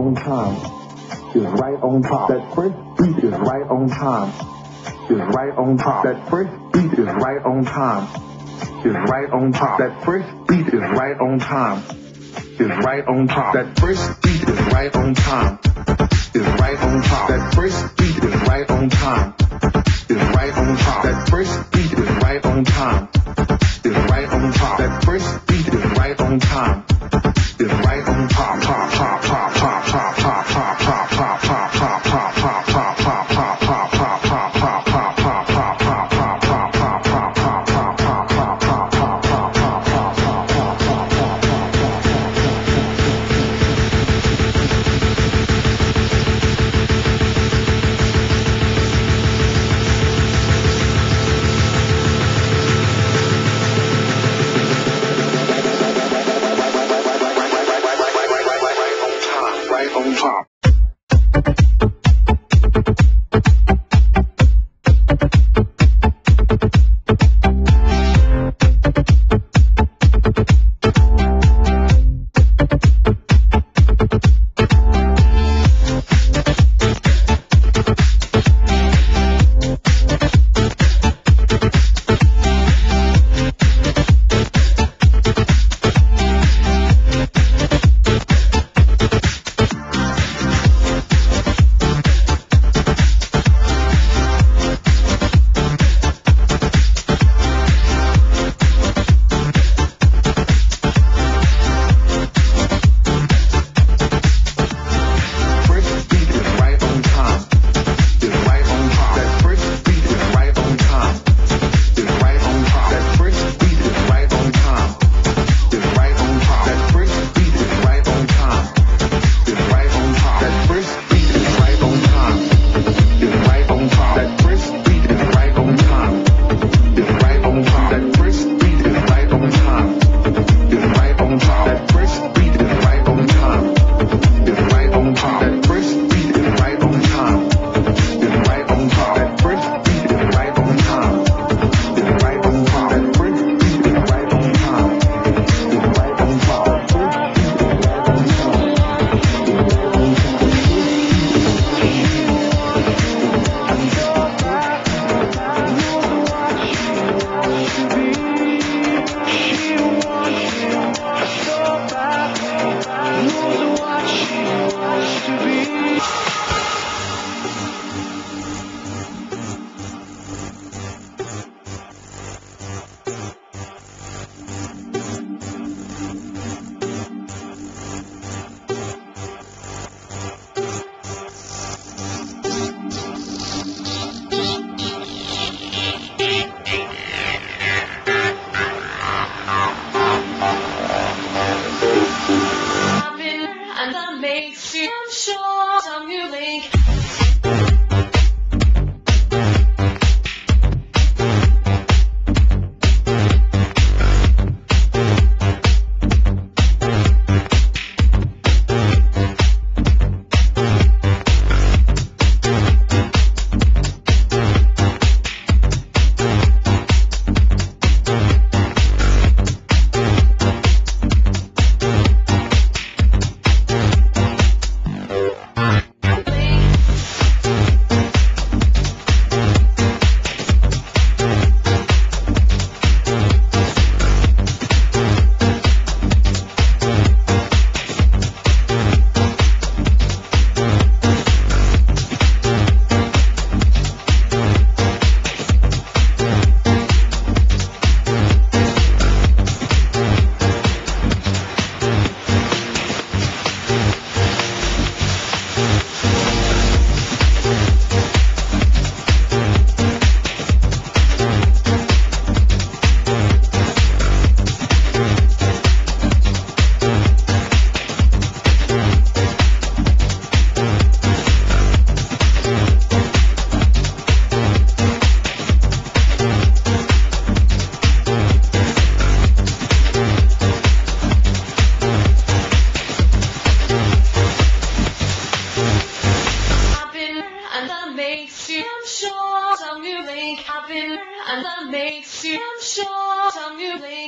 on time. Is right on top. That first beat is right on time. Is right on top. That first beat is right on time. Is right on top. That first beat is right on time. Is right on top. That first beat is right on time. Is right on top. That first beat is right on time. Is right on top. That first beat is right on time. Is right on top. That first beat is right on time top, top, top, top, top, top.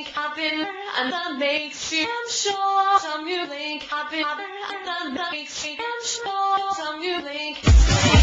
link happen and that makes you I'm sure some you link happen and that makes you I'm sure some you link.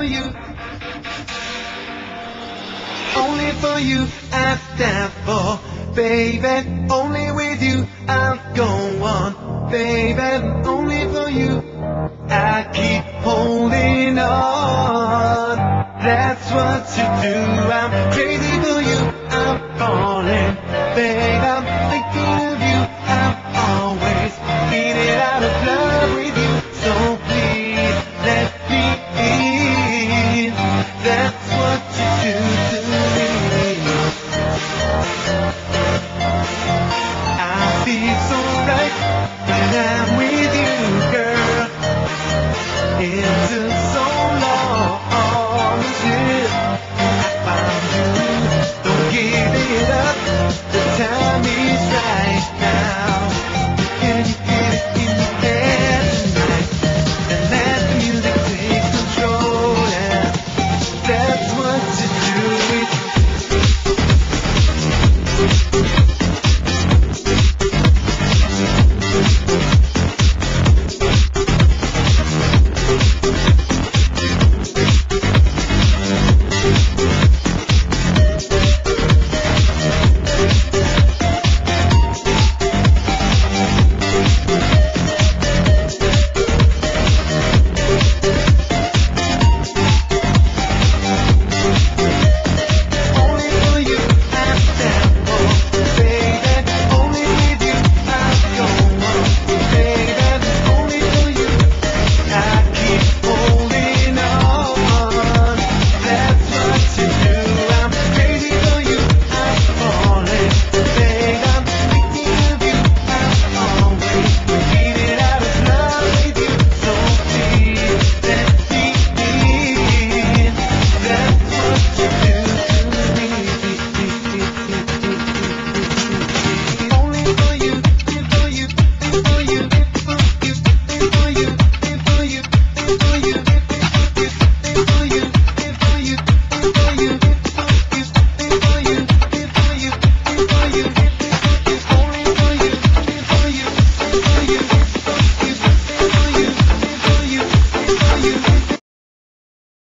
for you. Only for you I die for, baby. Only with you I'll go on, baby. Only for you I keep holding on. That's what you do. I'm crazy.